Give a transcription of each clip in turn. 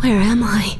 Where am I?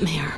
Nightmare.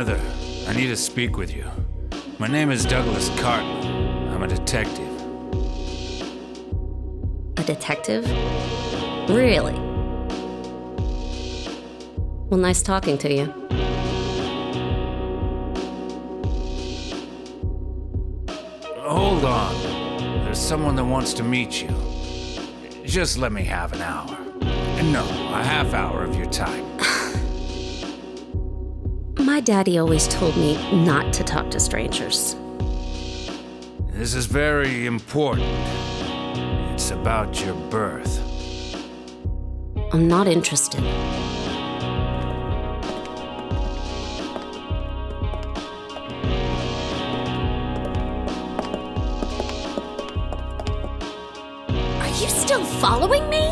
Heather, I need to speak with you. My name is Douglas Cartland. I'm a detective. A detective? Really? Well, nice talking to you. Hold on. There's someone that wants to meet you. Just let me have an hour. No, a half hour of your time. My daddy always told me not to talk to strangers. This is very important. It's about your birth. I'm not interested. Are you still following me?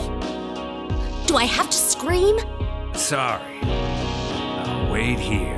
Do I have to scream? Sorry. Now wait here.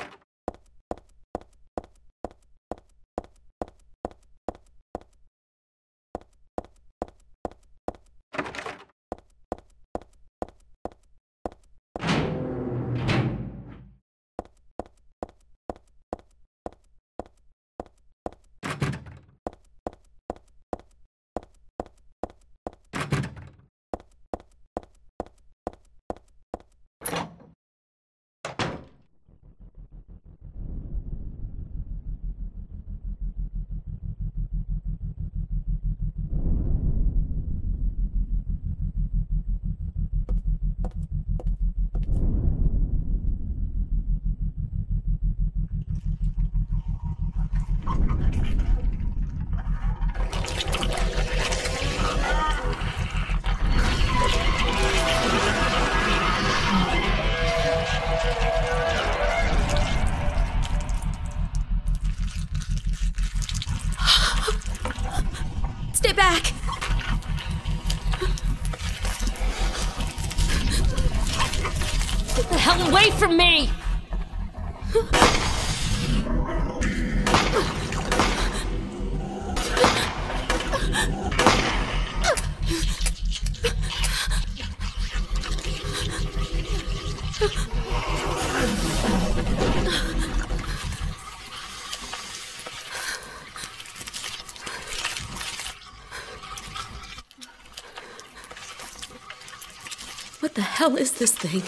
me! What the hell is this thing?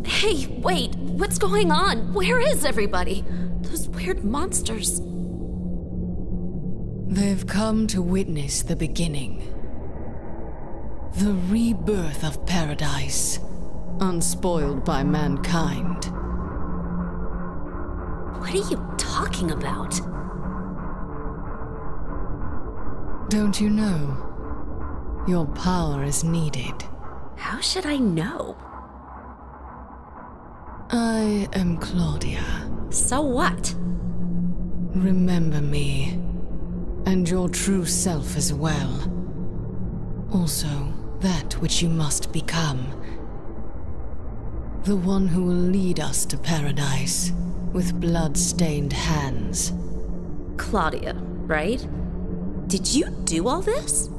Hey, wait, what's going on? Where is everybody? Those weird monsters. They've come to witness the beginning. The rebirth of paradise, unspoiled by mankind. What are you talking about? Don't you know? Your power is needed. How should I know? I am Claudia. So what? Remember me. And your true self as well. Also, that which you must become. The one who will lead us to paradise with blood-stained hands. Claudia, right? Did you do all this?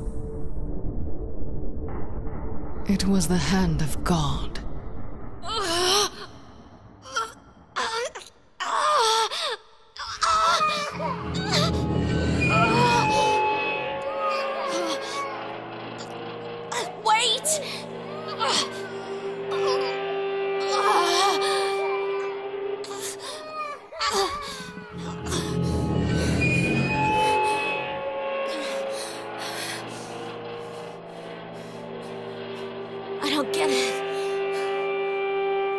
It was the hand of God. Don't get it.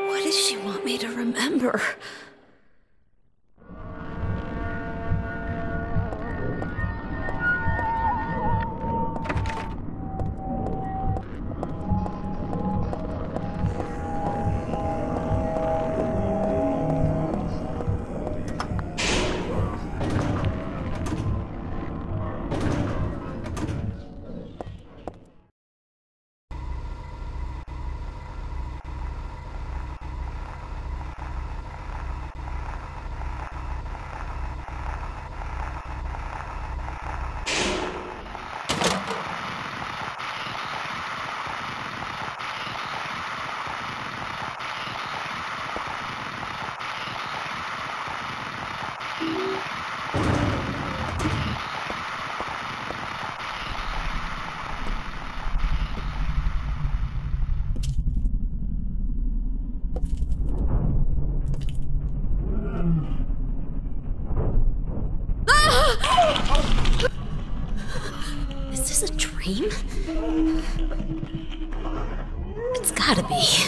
What does she want me to remember? Gotta be.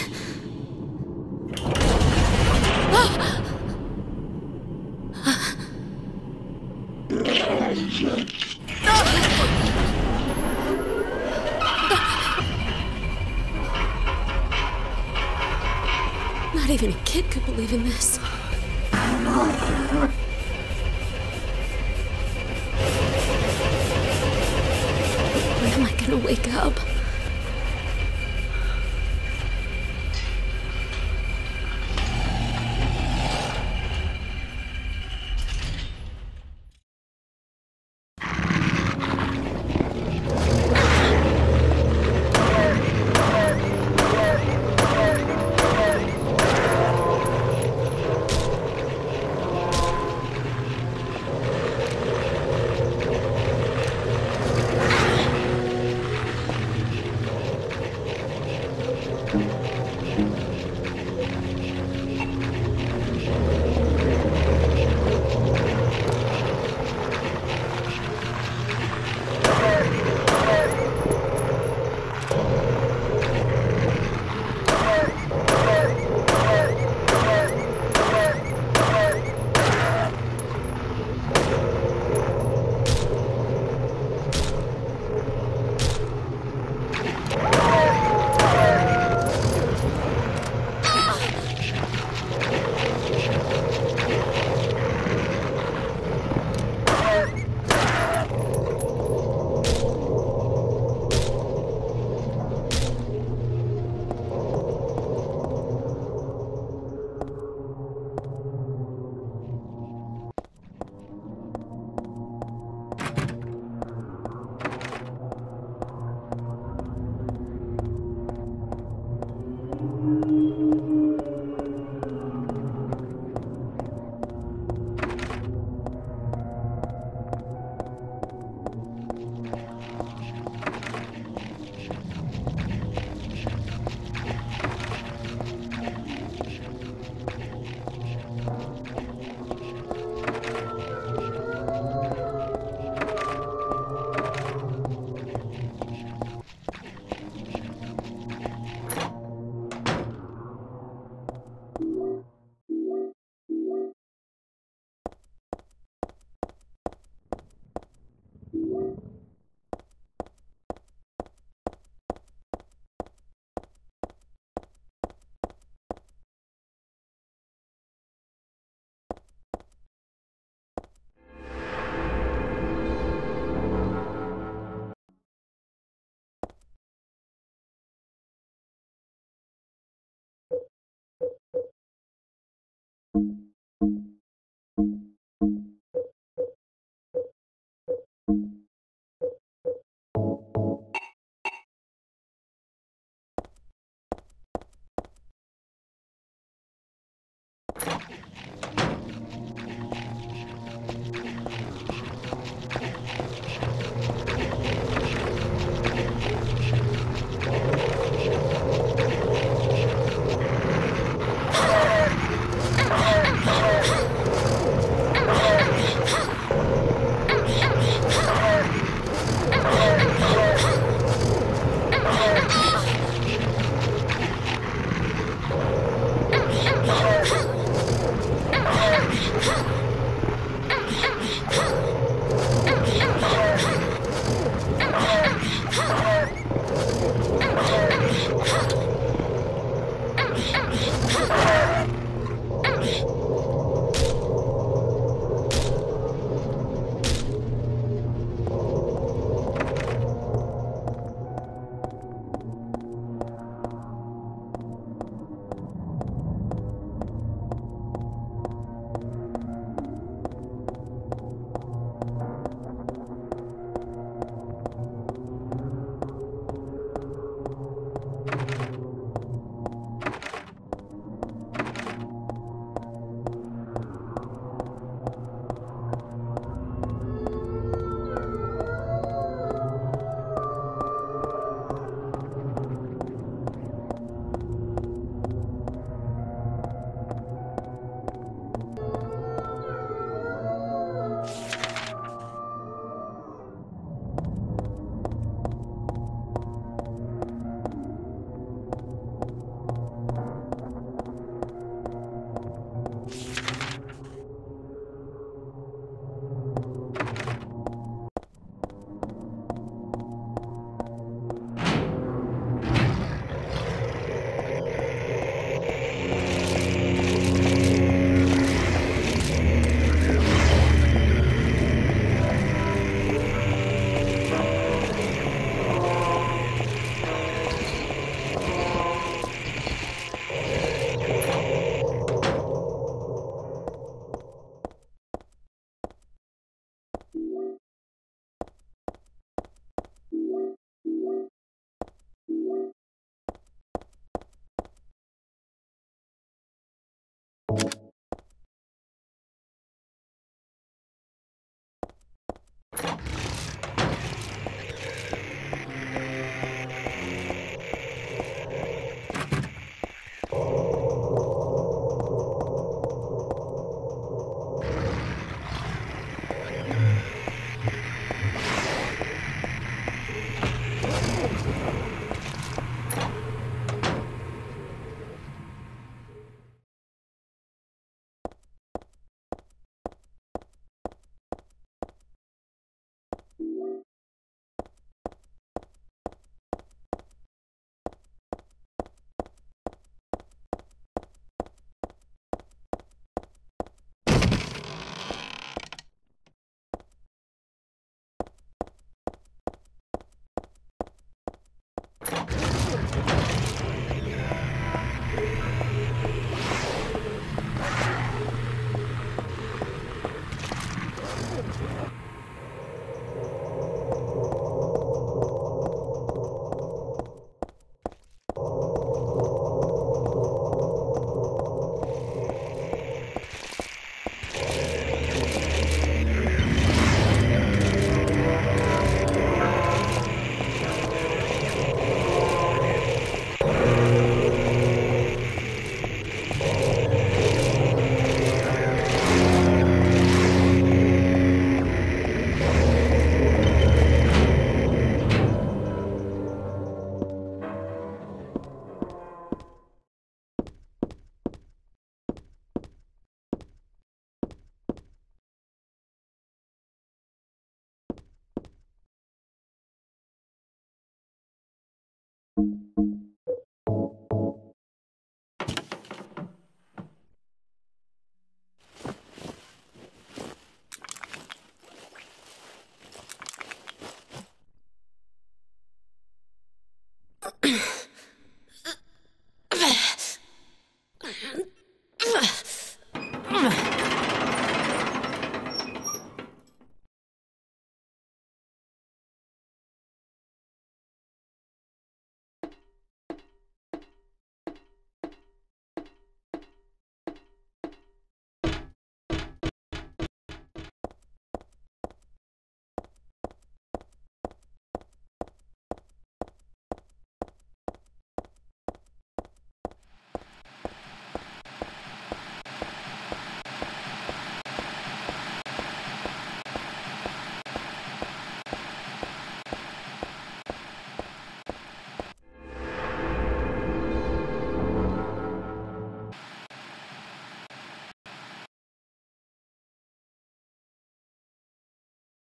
as well.